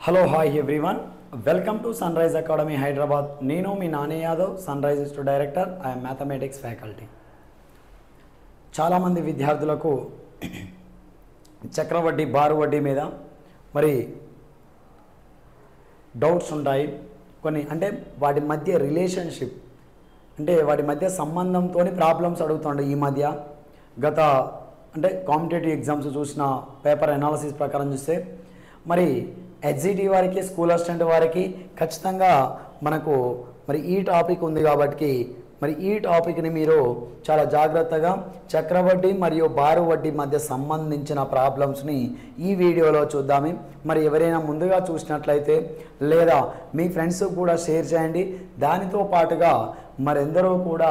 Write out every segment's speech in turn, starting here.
Hello hi everyone welcome to Sunrise Academy Hyderabad నేను మీ Nani Yadav Sunrise director I'm mathematics faculty చాలామంది విద్యార్థులకు చక్రవడ్డీ బారు వడ్డీ మీద మరి డౌట్స్ ఉంటాయి. కొన్ని అంటే వాటి మధ్య రిలేషన్షిప్ అంటే వాటి మధ్య సంబంధంతో ప్రాబ్లమ్స్ అడుగుతుండే ఈ మధ్య. గత అంటే కాంపిటేటివ్ ఎగ్జామ్స్ చూసిన పేపర్ అనాలసిస్ ప్రకారం చూస్తే మరి హెచ్జిటి వారికి స్కూల్ అసిస్టెంట్ వారికి ఖచ్చితంగా మనకు మరి ఈ టాపిక్ ఉంది కాబట్టి మరి ఈ టాపిక్ని మీరు చాలా జాగ్రత్తగా చక్రవడ్డీ మరియు బారు వడ్డీ మధ్య సంబంధించిన ప్రాబ్లమ్స్ని ఈ వీడియోలో చూద్దాము. మరి ఎవరైనా ముందుగా చూసినట్లయితే లేదా మీ ఫ్రెండ్స్ కూడా షేర్ చేయండి. దానితో పాటుగా మరెందరో కూడా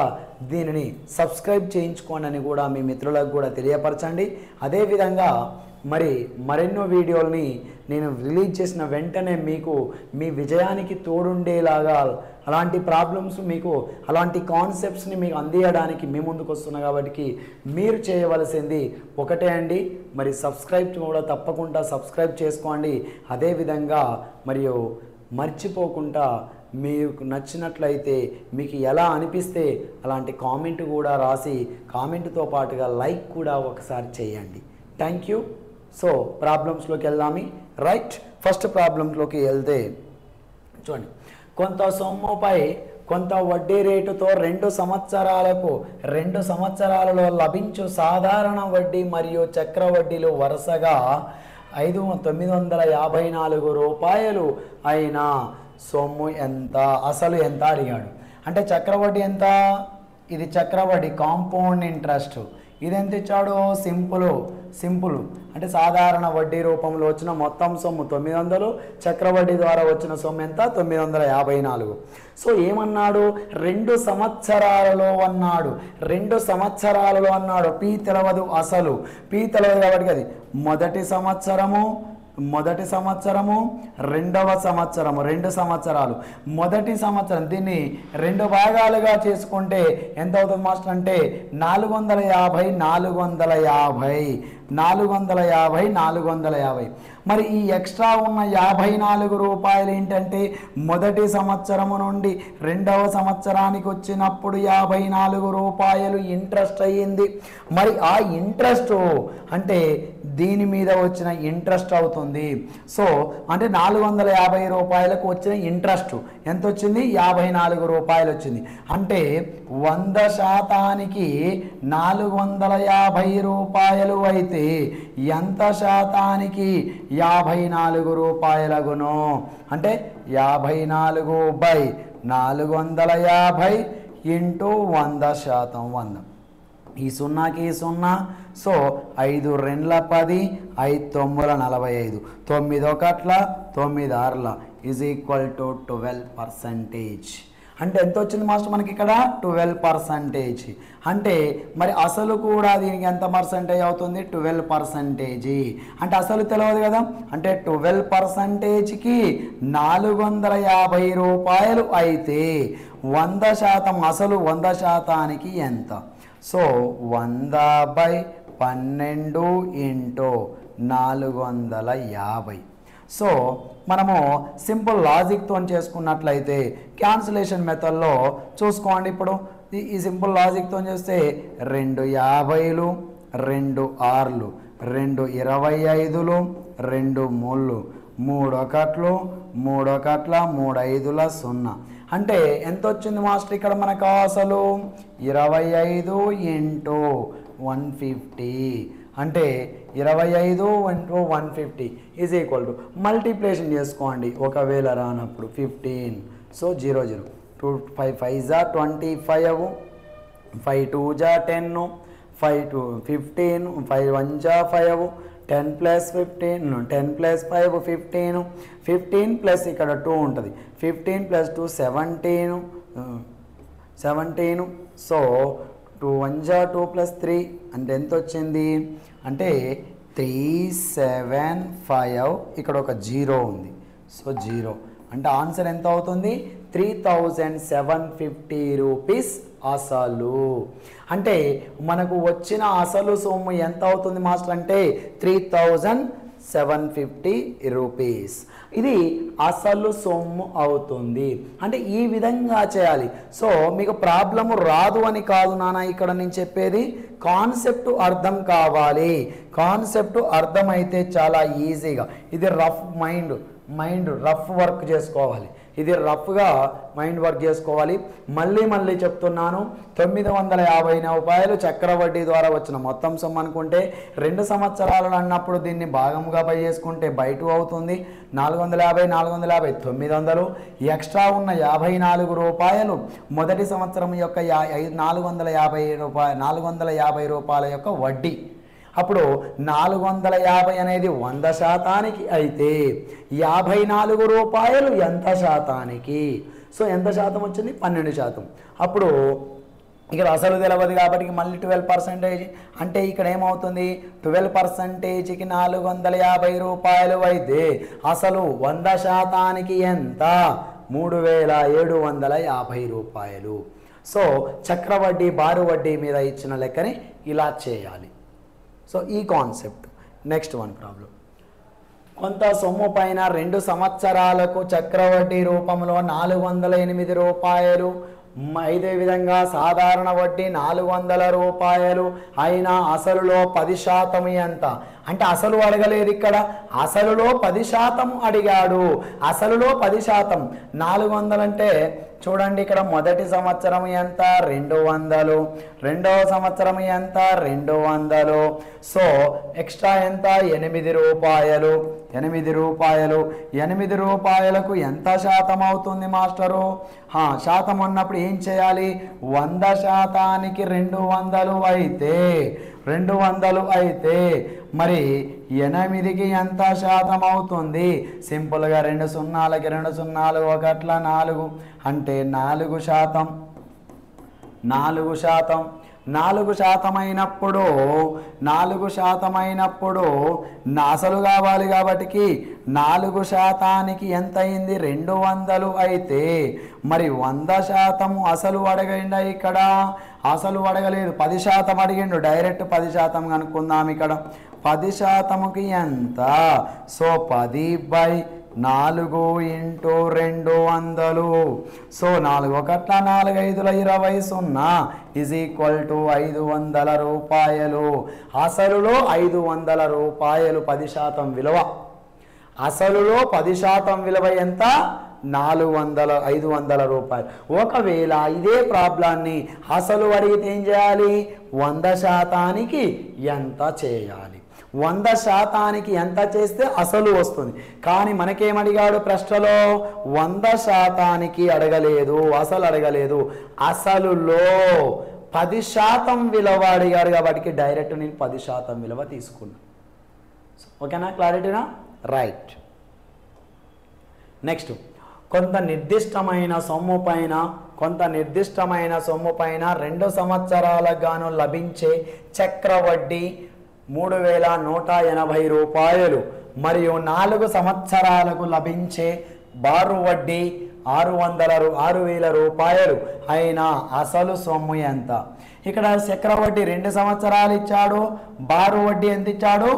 దీనిని సబ్స్క్రైబ్ చేయించుకోండి అని కూడా మీ మిత్రులకు కూడా తెలియపరచండి. అదేవిధంగా మరి మరెన్నో వీడియోల్ని నేను రిలీజ్ చేసిన వెంటనే మీకు మీ విజయానికి తోడుండేలాగా అలాంటి ప్రాబ్లమ్స్ మీకు అలాంటి కాన్సెప్ట్స్ని మీకు అందియడానికి మీ ముందుకు వస్తున్నా కాబట్టి మీరు చేయవలసింది ఒకటే అండి. మరి సబ్స్క్రైబ్ కూడా తప్పకుండా సబ్స్క్రైబ్ చేసుకోండి. అదేవిధంగా మరియు మర్చిపోకుండా మీకు నచ్చినట్లయితే మీకు ఎలా అనిపిస్తే అలాంటి కామెంట్ కూడా రాసి కామెంట్తో పాటుగా లైక్ కూడా ఒకసారి చేయండి. Thank you. సో ప్రాబ్లమ్స్లోకి వెళ్దామి. రైట్ ఫస్ట్ ప్రాబ్లమ్స్లోకి వెళ్తే చూడండి. కొంత సొమ్ముపై కొంత వడ్డీ రేటుతో రెండు సంవత్సరాలకు రెండు సంవత్సరాలలో లభించు సాధారణ వడ్డీ మరియు చక్ర వడ్డీలు వరుసగా ఐదు తొమ్మిది వందల యాభై నాలుగు రూపాయలు అయిన సొమ్ము ఎంత అసలు ఎంత అడిగాడు. అంటే చక్రవడ్డీ ఎంత? ఇది చక్రవడ్డీ కాంపౌండ్ ఇంట్రెస్ట్. ఇది ఎంత ఇచ్చాడు? సింపుల్. సింపుల్. అంటే సాధారణ వడ్డీ రూపంలో వచ్చిన మొత్తం సొమ్ము తొమ్మిది వందలు చక్రవడ్డీ ద్వారా వచ్చిన సొమ్ము ఎంత? తొమ్మిది వందల యాభై నాలుగు. సో ఏమన్నాడు? రెండు సంవత్సరాలలో అన్నాడు. రెండు సంవత్సరాలలో అన్నాడు. పీ తెలవదు అసలు. పీ తెలవదు కాబట్టి అది మొదటి సంవత్సరము మొదటి సంవత్సరము రెండవ సంవత్సరము రెండు సంవత్సరాలు. మొదటి సంవత్సరం దీన్ని రెండు భాగాలుగా చేసుకుంటే ఎంత అవుతుంది మాస్టర్? అంటే నాలుగు వందల యాభై నాలుగు వందల యాభై. నాలుగు వందల యాభై నాలుగు వందల యాభై. మరి ఈ ఎక్స్ట్రా ఉన్న యాభై నాలుగు రూపాయలు ఏంటంటే మొదటి సంవత్సరము నుండి రెండవ సంవత్సరానికి వచ్చినప్పుడు యాభై నాలుగు రూపాయలు ఇంట్రెస్ట్ అయ్యింది. మరి ఆ ఇంట్రెస్ట్ అంటే దీని మీద వచ్చిన ఇంట్రెస్ట్ అవుతుంది. సో అంటే నాలుగు వందల యాభై రూపాయలకు వచ్చిన ఇంట్రెస్ట్ ఎంత వచ్చింది యాభై నాలుగు రూపాయలు వచ్చింది. అంటే వంద శాతానికి నాలుగు వందల యాభై రూపాయలు అయితే ఎంత శాతానికి యాభై నాలుగు రూపాయలగును? అంటే యాభై నాలుగు బై నాలుగు వందల యాభై ఇంటూ వంద శాతం వంద. ఈ సున్నాకి సున్నా సో ఐదు రెండ్ల పది ఐదు తొమ్మిదిల నలభై ఐదు. తొమ్మిది ఒకట్ల తొమ్మిది ఆరుల is equal to twelve percentage అంటే ఎంత వచ్చింది మాస్టర్ మనకి ఇక్కడ? Twelve percentage. అంటే మరి అసలు కూడా దీనికి ఎంత పర్సంటేజ్ అవుతుంది? Twelve percentage. అంటే అసలు తెలియదు కదా? అంటే ట్వెల్వ్ పర్సంటేజ్కి నాలుగు వందల యాభై రూపాయలు అయితే వంద శాతం అసలు వంద శాతానికి ఎంత? సో వంద బై పన్నెండు ఇంటూ నాలుగు వందల యాభై సో మనము సింపుల్ లాజిక్తో చేసుకున్నట్లయితే క్యాన్సిలేషన్ మెథడ్లో చూసుకోండి ఇప్పుడు. ఈ- సింపుల్ లాజిక్తో చేస్తే రెండు యాభైలు రెండు ఆర్లు రెండు ఇరవై ఐదులు రెండు మూళ్ళు మూడొకట్లు మూడొకట్ల మూడైదుల మూడు ఐదుల సున్నా. అంటే ఎంత వచ్చింది మాస్టర్ ఇక్కడ మనకు అసలు? ఇరవై ఐదు ఇంటూ వన్ ఫిఫ్టీ. అంటే ఇరవై ఐదు into one fifty is equal to multiplication చేసుకోండి. ఒకవేళ రానప్పుడు fifteen. So zero zero. Two five five జా ట్వంటీ ఫైవ్. ఫైవ్ టూ జా ten. Five two fifteen. Five one జా five. Ten plus fifteen. Ten plus five fifteen. Fifteen plus ఇక్కడ two ఉంటుంది. Fifteen plus two seventeen. Seventeen. So two one జా two plus three అంటే ఎంత వచ్చింది అంటే three seven five. ఇక్కడ ఒక జీరో ఉంది. So zero. అంటే ఆన్సర్ ఎంత అవుతుంది? Three thousand seven fifty rupees అసలు. అంటే మనకు వచ్చిన అసలు సొమ్ము ఎంత అవుతుంది మాస్టర్? అంటే three thousand seven fifty rupees. ఇది అసలు సొమ్ము అవుతుంది. అంటే ఈ విధంగా చేయాలి. సో మీకు ప్రాబ్లము రాదు అని కాదు నాన్న ఇక్కడ నేను చెప్పేది. కాన్సెప్ట్ అర్థం కావాలి. కాన్సెప్ట్ అర్థమైతే చాలా ఈజీగా. ఇది rough mind. Mind rough work చేసుకోవాలి. ఇది రఫ్గా మైండ్ వర్క్ చేసుకోవాలి. మళ్ళీ మళ్ళీ చెప్తున్నాను తొమ్మిది వందల యాభై రూపాయలు చక్రవడ్డీ ద్వారా వచ్చిన మొత్తం సొమ్ము అనుకుంటే రెండు సంవత్సరాలు అన్నప్పుడు దీన్ని భాగంగా పై చేసుకుంటే బయట అవుతుంది. నాలుగు వందల యాభై నాలుగు వందల యాభై తొమ్మిది వందలు. ఎక్స్ట్రా ఉన్న యాభై నాలుగు రూపాయలు మొదటి సంవత్సరం యొక్క యా నాలుగు వందల యాభై రూపాయలు నాలుగు వందల యాభై రూపాయల యొక్క వడ్డీ. అప్పుడు నాలుగు వందల యాభై అనేది వంద శాతానికి అయితే యాభై నాలుగు రూపాయలు ఎంత శాతానికి? సో ఎంత శాతం వచ్చింది? పన్నెండు శాతం. అప్పుడు ఇక్కడ అసలు తెలియదు కాబట్టి మళ్ళీ ట్వెల్వ్ పర్సెంటేజ్. అంటే ఇక్కడ ఏమవుతుంది? ట్వెల్వ్ పర్సెంటేజ్కి నాలుగు వందల యాభై రూపాయలు అయితే అసలు వంద శాతానికి ఎంత? మూడు వేల ఏడు వందల యాభై రూపాయలు. సో చక్రవడ్డీ బారు వడ్డీ మీద ఇచ్చిన లెక్కని ఇలా చేయాలి. సో ఈ కాన్సెప్ట్. నెక్స్ట్ వన్ ప్రాబ్లం కొంత సొమ్ము పైన రెండు సంవత్సరాలకు చక్రవడ్డీ రూపంలో నాలుగు వందల ఎనిమిది రూపాయలు మ- ఇదే విధంగా సాధారణ వడ్డీ నాలుగు వందల రూపాయలు అయినా అసలులో పది శాతం ఎంత? అంటే అసలు అడగలేదు ఇక్కడ. అసలులో పది శాతం అడిగాడు. అసలులో పది శాతం. నాలుగు వందలంటే చూడండి ఇక్కడ మొదటి సంవత్సరం ఎంత? రెండు వందలు. రెండవ సంవత్సరం ఎంత? రెండు వందలు. సో ఎక్స్ట్రా ఎంత? ఎనిమిది రూపాయలు. ఎనిమిది రూపాయలు. ఎనిమిది రూపాయలకు ఎంత శాతం అవుతుంది మాస్టరు? శాతం అన్నప్పుడు ఏం చేయాలి? వంద శాతానికి రెండు వందలు అయితే రెండు వందలు అయితే మరి ఎనిమిదికి ఎంత శాతం అవుతుంది సింపుల్గా రెండు సున్నాలకి రెండు సున్నాలు ఒకట్ల నాలుగు. అంటే నాలుగు శాతం. నాలుగు శాతం. నాలుగు శాతం అయినప్పుడు నాలుగు శాతం అయినప్పుడు నా అసలు కావాలి కాబట్టి నాలుగు శాతానికి ఎంత అయింది రెండు వందలు అయితే మరి వంద శాతము అసలు అడగండి ఇక్కడ? అసలు అడగలేదు. పది శాతం అడిగిండు. డైరెక్ట్ పది శాతం కనుక్కుందాం ఇక్కడ. పది శాతముకి ఎంత? సో పది బై నాలుగు ఇంటూ రెండు వందలు. సో నాలుగు ఒకట్ల నాలుగు ఐదుల ఇరవై సున్నా ఇజ్ ఈక్వల్ టు ఐదు వందల రూపాయలు. అసలులో ఐదు వందల రూపాయలు పది శాతం విలువ. అసలులో పది శాతం విలువ ఎంత? నాలుగు వందల ఐదు వందల రూపాయలు. ఒకవేళ ఇదే ప్రాబ్లాన్ని అసలు అడిగితే ఏం చేయాలి? వంద శాతానికి ఎంత చేయాలి? వంద శాతానికి ఎంత చేస్తే అసలు వస్తుంది. కానీ మనకేమడిగాడు ప్రశ్నలో? వంద శాతానికి అడగలేదు అసలు అడగలేదు. అసలులో పది శాతం విలువ అడిగాడు కాబట్టి డైరెక్ట్ నేను పది శాతం విలువ తీసుకున్నా. ఓకేనా? క్లారిటీనా? రైట్. నెక్స్ట్ కొంత నిర్దిష్టమైన సొమ్ము పైన కొంత నిర్దిష్టమైన సొమ్ము పైన రెండు సంవత్సరాలకు గాను లభించే చక్రవడ్డీ మూడు వేల నూట ఎనభై రూపాయలు మరియు నాలుగు సంవత్సరాలకు లభించే బారు వడ్డీ ఆరు వందల ఆరు వేల రూపాయలు. అయినా అసలు సొమ్ము ఎంత? ఇక్కడ చక్రవడ్డీ రెండు సంవత్సరాలు ఇచ్చాడు బారు వడ్డీ ఎంత ఇచ్చాడు?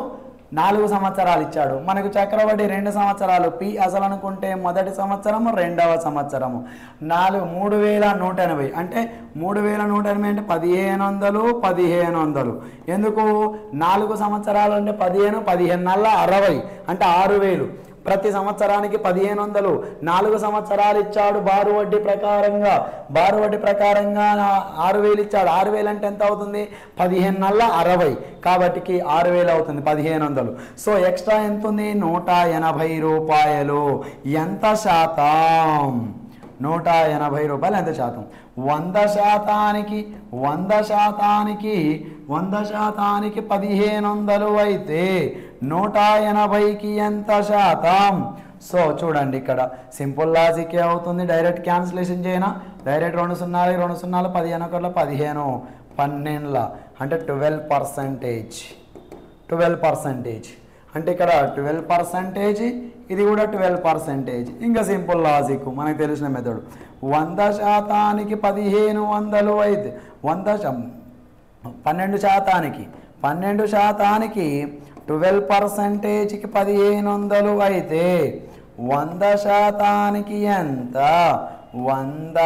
నాలుగు సంవత్సరాలు ఇచ్చాడు. మనకు చక్రవడ్డీ రెండు సంవత్సరాలు పి అసలు అనుకుంటే మొదటి సంవత్సరము రెండవ సంవత్సరము. నాలుగు మూడు వేల నూట ఎనభై. అంటే మూడు వేల నూట ఎనభై అంటే పదిహేను వందలు పదిహేను వందలు. ఎందుకు? నాలుగు సంవత్సరాలు అంటే పదిహేను పదిహేను నల్ల అరవై. అంటే ఆరు వేలు. ప్రతి సంవత్సరానికి పదిహేను వందలు. నాలుగు సంవత్సరాలు ఇచ్చాడు బారు వడ్డీ ప్రకారంగా. బారు వడ్డీ ప్రకారంగా ఆరు వేలు ఇచ్చాడు. ఆరు వేలు అంటే ఎంత అవుతుంది? పదిహేను నల్ల అరవై. కాబట్టికి ఆరు వేలు అవుతుంది పదిహేను వందలు. సో ఎక్స్ట్రా ఎంత ఉంది నూట ఎనభై రూపాయలు. ఎంత శాతం? నూట ఎనభై రూపాయలు ఎంత శాతం? వంద శాతానికి వంద శాతానికి వంద శాతానికి పదిహేను వందలు అయితే నూట ఎనభైకి ఎంత శాతం? సో చూడండి ఇక్కడ. సింపుల్ లాజికే అవుతుంది డైరెక్ట్ క్యాన్సిలేషన్ చేయనా? డైరెక్ట్ రెండు సున్నాలు రెండు సున్నాలు పదిహేను ఒకట్ల పదిహేను. పన్నెండుల. అంటే ట్వెల్వ్ పర్సంటేజ్. Twelve percentage. అంటే ఇక్కడ ట్వెల్వ్ పర్సంటేజ్ ఇది కూడా ట్వెల్వ్ పర్సంటేజ్. ఇంకా సింపుల్ లాజిక్. మనకు తెలిసిన మెథడ్ వంద శాతానికి పదిహేను వందలు అయితే వంద పన్నెండు శాతానికి. పన్నెండు శాతానికి ట్వెల్వ్ పర్సంటేజ్కి పదిహేను వందలు అయితే వంద శాతానికి ఎంత? వంద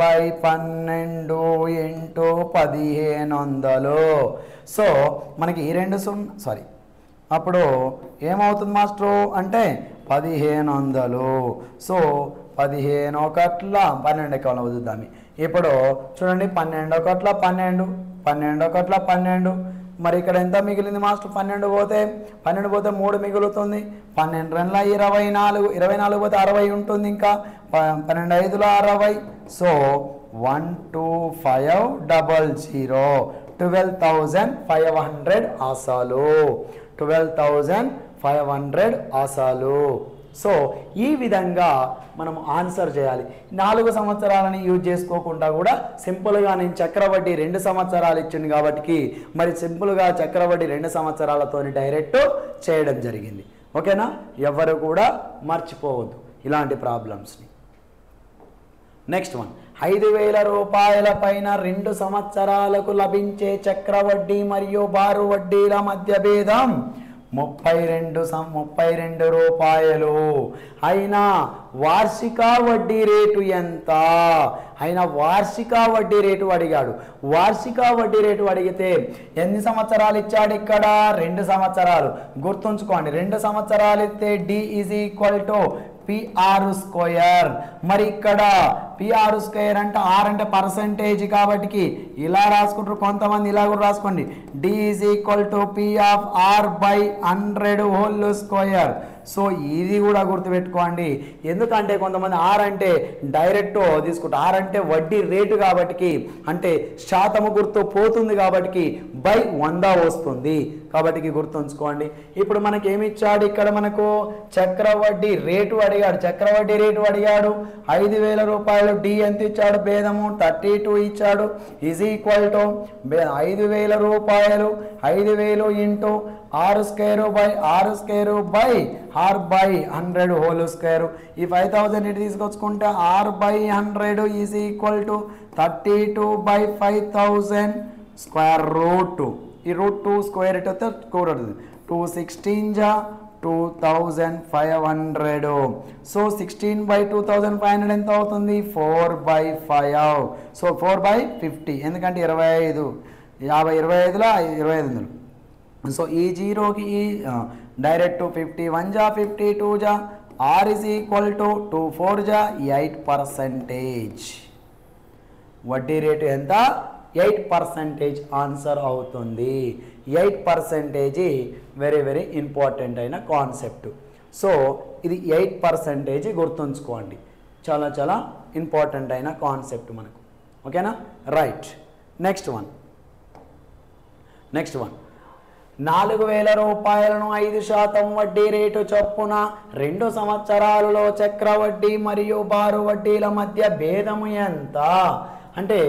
బై పన్నెండు ఇంటూ పదిహేను వందలు సో మనకి ఈ రెండు సున్నా సారీ. అప్పుడు ఏమవుతుంది మాస్టరు? అంటే పదిహేను వందలు సో పదిహేను ఒకట్ల పన్నెండు ఎక్కల వదుద్దాం ఇప్పుడు చూడండి పన్నెండు ఒకట్ల పన్నెండు పన్నెండు ఒకట్ల పన్నెండు. మరి ఇక్కడ ఎంత మిగిలింది మాస్టర్? పన్నెండు పోతే పన్నెండు పోతే మూడు మిగులుతుంది. పన్నెండు రెండుల ఇరవై నాలుగు ఇరవై నాలుగు పోతే అరవై ఉంటుంది ఇంకా. పన్నెండు ఐదుల అరవై. So one two five double zero. Twelve thousand five hundred ఆసాలు twelve thousand five hundred ఆసాలు సో ఈ విధంగా మనం ఆన్సర్ చేయాలి. నాలుగు సంవత్సరాలని యూజ్ చేసుకోకుండా కూడా సింపుల్గా నేను చక్రవడ్డీ రెండు సంవత్సరాలు ఇచ్చింది కాబట్టి మరి సింపుల్గా చక్రవడ్డీ రెండు సంవత్సరాలతో డైరెక్ట్ చేయడం జరిగింది. ఓకేనా? ఎవరు కూడా మర్చిపోవద్దు ఇలాంటి ప్రాబ్లమ్స్ని నెక్స్ట్ వన్ ఐదు వేల రూపాయల పైన రెండు సంవత్సరాలకు లభించే చక్రవడ్డీ మరియు బారు వడ్డీల మధ్య భేదం ముప్పై రెండు సం ముప్పై రెండు రూపాయలు. అయినా వార్షిక వడ్డీ రేటు ఎంత? అయినా వార్షిక వడ్డీ రేటు అడిగాడు. వార్షిక వడ్డీ రేటు అడిగితే ఎన్ని సంవత్సరాలు ఇచ్చాడు ఇక్కడ? రెండు సంవత్సరాలు. గుర్తుంచుకోండి రెండు సంవత్సరాలు ఇస్తే D is equal to PR square మరి ఇక్కడ పిఆర్ స్క్వేర్ అంటే ఆర్ అంటే పర్సంటేజ్ కాబట్టి ఇలా రాసుకుంటారు. కొంతమంది ఇలా కూడా రాసుకోండి. D is equal to P of R by hundred whole square so ఇది కూడా గుర్తుపెట్టుకోండి. ఎందుకంటే కొంతమంది ఆర్ అంటే డైరెక్ట్ తీసుకుంటారు. ఆర్ అంటే వడ్డీ రేటు కాబట్టి అంటే శాతము గుర్తు పోతుంది కాబట్టి బై వంద వస్తుంది. కాబట్టి గుర్తుంచుకోండి. ఇప్పుడు మనకి ఏమి ఇచ్చాడు ఇక్కడ మనకు చక్రవడ్డీ రేటు అడిగాడు. చక్రవడ్డీ రేటు అడిగాడు. ఐదు వేల రూపాయలు డి ఎంత ఇచ్చాడు? భేదము థర్టీ టూ ఇచ్చాడు ఈజ్ ఈక్వల్ టు ఐదు వేల రూపాయలు. ఐదు వేలు ఇంటూ ఆరు స్క్వేరు బై ఆరు square by R by hundred whole square. ఈ ఫైవ్ థౌజండ్ ఇటు తీసుకొచ్చుకుంటే R by hundred is equal to thirty two by five thousand square root two ఈ రూట్ టూ స్క్వేర్ ఇట్ అయితే స్క్వేర్ టూ సిక్స్టీన్ జా two thousand five hundred so sixteen by two thousand five hundred ఎంత అవుతుంది? Four by five so four by fifty ఎందుకంటే ఇరవై ఐదు. యాభై ఇరవై ఐదులో ఇరవై ఐదు వందలు. సో ఈ జీరోకి ఈ డైరెక్ట్ ఫిఫ్టీ వన్ జా ఫిఫ్టీ టూ జా R is equal to two four జా ఎయిట్ పర్సంటేజ్ వడ్డీ రేటు ఎంత? ఎయిట్ పర్సంటేజ్ ఆన్సర్ అవుతుంది. Eight percentage very very important అయిన కాన్సెప్ట్. సో ఇది ఎయిట్ పర్సెంటేజీ గుర్తుంచుకోండి. చాలా చాలా ఇంపార్టెంట్ అయిన కాన్సెప్ట్ మనకు. ఓకేనా? Right. Next one. Next one. నాలుగు వేల రూపాయలను ఐదు శాతం వడ్డీ రేటు చొప్పున రెండు సంవత్సరాలలో చక్రవడ్డీ మరియు బారు వడ్డీల మధ్య భేదము ఎంత? అంటే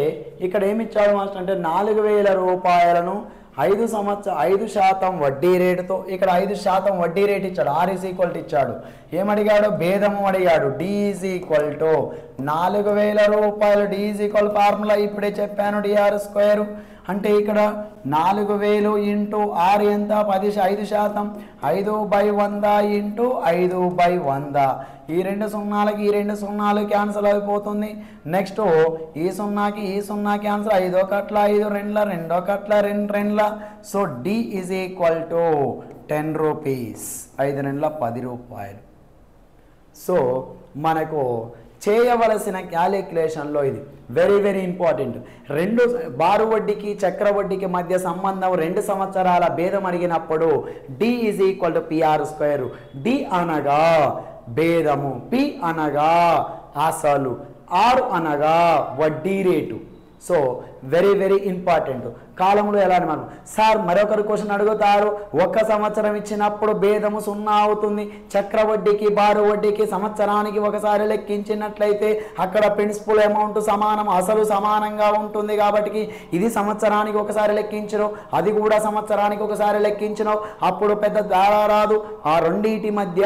ఇక్కడ ఏమి ఇచ్చాడు మాస్టర్? అంటే నాలుగు వేల రూపాయలను ఐదు సంవత్సర ఐదు శాతం వడ్డీ రేటుతో ఇక్కడ ఐదు శాతం వడ్డీ రేటు ఇచ్చాడు ఆర్ ఈజ్ ఈక్వల్ ఇచ్చాడు. ఏమడిగాడు? భేదము అడిగాడు. డిఈజ్ ఈక్వల్ టు నాలుగు వేల రూపాయలు డిఈజ్ ఈక్వల్ ఫార్ములా ఇప్పుడే చెప్పాను. డిఆర్ స్క్వేర్ అంటే ఇక్కడ నాలుగు వేలు ఇంటూ ఆరు ఎంత? పది ఐదు శాతం. ఐదు బై వంద ఇంటూ ఐదు బై వంద. ఈ రెండు సున్నాలకి ఈ రెండు సున్నాలు క్యాన్సిల్ అయిపోతుంది. నెక్స్ట్ ఈ సున్నాకి ఈ సున్నా క్యాన్సిల్ ఐదో కట్ల ఐదు రెండ్ల రెండో కట్ల రెండు రెండ్ల. So D is equal to ten rupees ఐదు రెండుల పది రూపాయలు. సో మనకు చేయవలసిన క్యాలిక్యులేషన్లో ఇది. వెరీ వెరీ ఇంపార్టెంట్ రెండు బారు వడ్డీకి చక్ర వడ్డీకి మధ్య సంబంధం రెండు సంవత్సరాల భేదం అడిగినప్పుడు D is equal to PR square D అనగా భేదము. పి అనగా అసలు. ఆరు అనగా వడ్డీ rate. So very very important కాలంలో ఎలా అని మనం సార్ మరొకరు క్వశ్చన్ అడుగుతారు. ఒక్క సంవత్సరం ఇచ్చినప్పుడు భేదము సున్నా అవుతుంది. చక్రవడ్డీకి బారు వడ్డీకి సంవత్సరానికి ఒకసారి లెక్కించినట్లయితే అక్కడ ప్రిన్సిపల్ అమౌంట్ సమానం అసలు సమానంగా ఉంటుంది కాబట్టి ఇది సంవత్సరానికి ఒకసారి లెక్కించరు. అది కూడా సంవత్సరానికి ఒకసారి లెక్కించను అప్పుడు పెద్ద దారా రాదు. ఆ రెండింటి మధ్య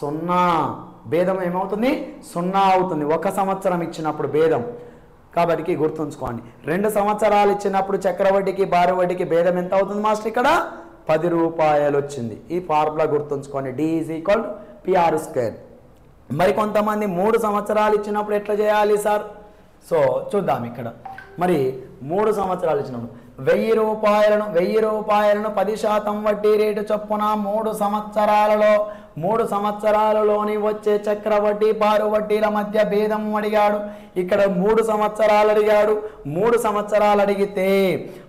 సున్నా భేదం ఏమవుతుంది? సున్నా అవుతుంది. ఒక సంవత్సరం ఇచ్చినప్పుడు భేదం. కాబట్టి గుర్తుంచుకోండి. రెండు సంవత్సరాలు ఇచ్చినప్పుడు చక్రవడ్డీకి బారు వడ్డీకి భేదం ఎంత అవుతుంది మాస్టర్ ఇక్కడ? పది రూపాయలు వచ్చింది. ఈ ఫార్ములా గుర్తుంచుకోండి. D is equal PR square మరి కొంతమంది మూడు సంవత్సరాలు ఇచ్చినప్పుడు ఎట్లా చేయాలి సార్? సో చూద్దాం ఇక్కడ. మరి మూడు సంవత్సరాలు ఇచ్చినప్పుడు వెయ్యి రూపాయలను వెయ్యి రూపాయలను పది శాతం వడ్డీ రేటు చొప్పున మూడు సంవత్సరాలలో మూడు సంవత్సరాలలోని వచ్చే చక్రవడ్డీ పారు వడ్డీల మధ్య భేదం అడిగాడు. ఇక్కడ మూడు సంవత్సరాలు అడిగాడు. మూడు సంవత్సరాలు అడిగితే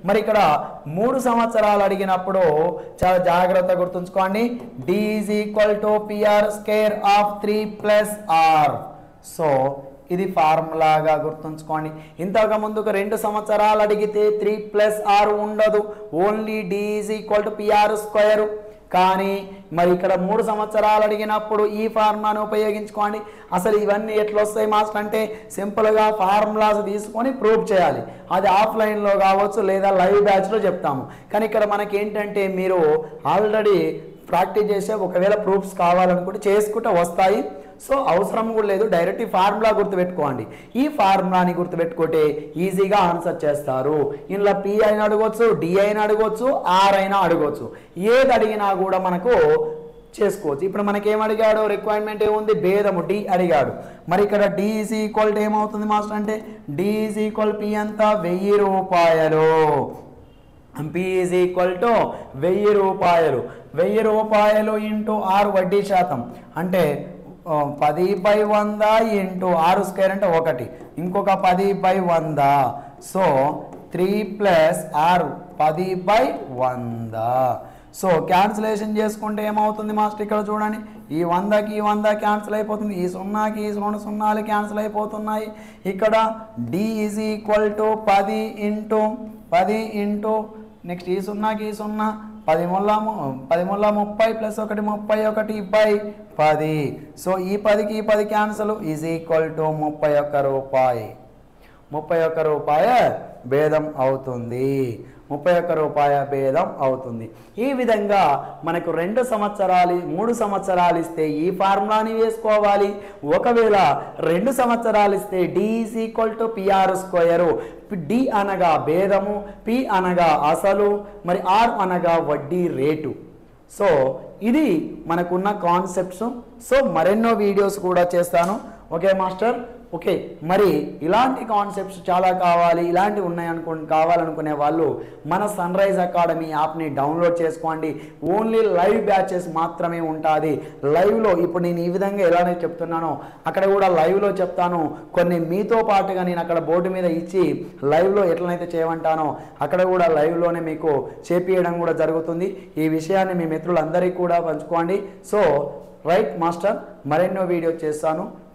మరి ఇక్కడ మూడు సంవత్సరాలు అడిగినప్పుడు చాలా జాగ్రత్త గుర్తుంచుకోండి. D is equal to PR square of three plus R so ఇది ఫార్ములాగా గుర్తుంచుకోండి. ఇంతకు ముందుకు రెండు సంవత్సరాలు అడిగితే త్రీ ప్లస్ ఆర్ ఉండదు. Only D is equal to PR square కానీ మరి ఇక్కడ మూడు సంవత్సరాలు అడిగినప్పుడు ఈ ఫార్ములాను ఉపయోగించుకోండి. అసలు ఇవన్నీ ఎట్లా వస్తాయి మాస్టర్ అంటే సింపుల్గా ఫార్ములాస్ తీసుకొని ప్రూవ్ చేయాలి. అది ఆఫ్లైన్లో కావచ్చు లేదా లైవ్ బ్యాచ్లో చెప్తాము. కానీ ఇక్కడ మనకి ఏంటంటే మీరు ఆల్రెడీ ప్రాక్టీస్ చేసే ఒకవేళ ప్రూఫ్స్ కావాలనుకుంటే చేసుకుంటే వస్తాయి. సో అవసరం కూడా లేదు. డైరెక్ట్ ఈ ఫార్ములా గుర్తుపెట్టుకోండి. ఈ ఫార్ములాని గుర్తుపెట్టుకుంటే ఈజీగా ఆన్సర్ చేస్తారు. ఇందులో పి అయినా అడగొచ్చు డి అయినా అడగొచ్చు ఆర్ అయినా అడగొచ్చు. ఏది అడిగినా కూడా మనకు చేసుకోవచ్చు. ఇప్పుడు మనకి ఏం అడిగాడు? రిక్వైర్మెంట్ ఏముంది? భేదము. డి అడిగాడు. మరి ఇక్కడ డి ఈజ్ ఈక్వల్ టు ఏమవుతుంది మాస్టర్ అంటే? డి ఈజ్ ఈక్వల్ పి అంతా వెయ్యి రూపాయలు. పి ఈజ్ ఈక్వల్ టు వెయ్యి రూపాయలు. వెయ్యి రూపాయలు ఇంటూ ఆరు వడ్డీ శాతం. అంటే పది బై వంద ఇంటూ ఆరు స్క్వేర్ అంటే ఒకటి. ఇంకొక పది బై వంద. సో త్రీ ప్లస్ ఆరు పది బై వంద. సో క్యాన్సిలేషన్ చేసుకుంటే ఏమవుతుంది మాస్టర్ ఇక్కడ చూడండి. ఈ వందకి ఈ వంద క్యాన్సిల్ అయిపోతుంది. ఈ సున్నాకి ఈ రెండు సున్నాలు క్యాన్సిల్ అయిపోతున్నాయి. ఇక్కడ డి ఈజ్ ఈక్వల్ టు పది ఇంటూ పది ఇంటూ నెక్స్ట్ ఈ సున్నాకి ఈ సున్నా పది ముళ్ళ ము- పది ముళ్ళ ముప్పై ప్లస్ ఒకటి ముప్పై ఒకటి బై పది. సో ఈ పదికి ఈ పది క్యాన్సల్ ఈజ్ ఈక్వల్ టు ముప్పై ఒక్క రూపాయి. ముప్పై ఒక్క రూపాయ భేదం అవుతుంది. ముప్పై ఒక్క రూపాయ భేదం అవుతుంది. ఈ విధంగా మనకు రెండు సంవత్సరాలు మూడు సంవత్సరాలు ఇస్తే ఈ ఫార్ములాని వేసుకోవాలి. ఒకవేళ రెండు సంవత్సరాలు ఇస్తే D is equal to PR square D అనగా భేదము పి అనగా అసలు మరి ఆర్ అనగా వడ్డీ రేటు. సో ఇది మనకున్న కాన్సెప్ట్స్ సో మరెన్నో వీడియోస్ కూడా చేస్తాను. Okay master? ఓకే మరి ఇలాంటి కాన్సెప్ట్స్ చాలా కావాలి ఇలాంటివి ఉన్నాయి అనుకో కావాలనుకునే వాళ్ళు మన సన్ రైజ్ అకాడమీ యాప్ని డౌన్లోడ్ చేసుకోండి. ఓన్లీ లైవ్ బ్యాచెస్ మాత్రమే ఉంటుంది. లైవ్లో ఇప్పుడు నేను ఈ విధంగా ఎలానే చెప్తున్నానో అక్కడ కూడా లైవ్లో చెప్తాను. కొన్ని మీతో పాటుగా నేను అక్కడ బోర్డు మీద ఇచ్చి లైవ్లో ఎట్లనైతే చేయమంటానో అక్కడ కూడా లైవ్లోనే మీకు చేపియడం కూడా జరుగుతుంది. ఈ విషయాన్ని మీ మిత్రులందరికీ కూడా పంచుకోండి. సో రైట్ మాస్టర్ మరెన్నో వీడియో చేస్తాను.